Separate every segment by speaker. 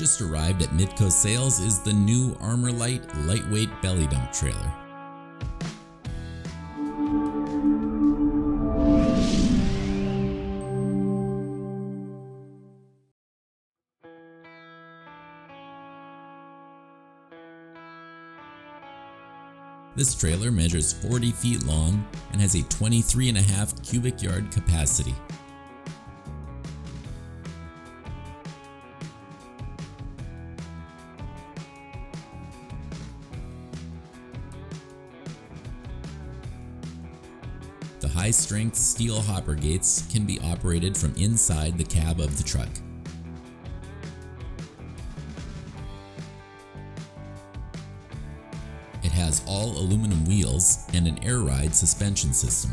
Speaker 1: Just arrived at Midco Sales is the new Armor Lite lightweight belly dump trailer. This trailer measures 40 feet long and has a 23.5 cubic yard capacity. High-strength steel hopper gates can be operated from inside the cab of the truck. It has all aluminum wheels and an air ride suspension system.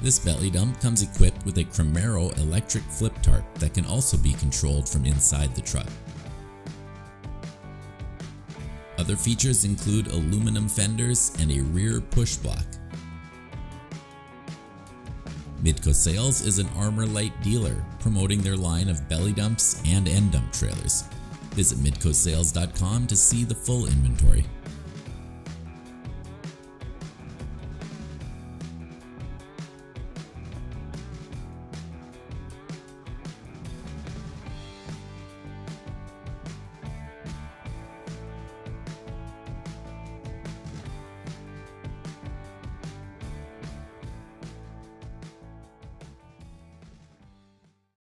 Speaker 1: This belly dump comes equipped with a Cramaro electric flip tarp that can also be controlled from inside the truck. Other features include aluminum fenders and a rear push block. Midco Sales is an Armor Lite dealer promoting their line of belly dumps and end dump trailers. Visit midcosales.com to see the full inventory.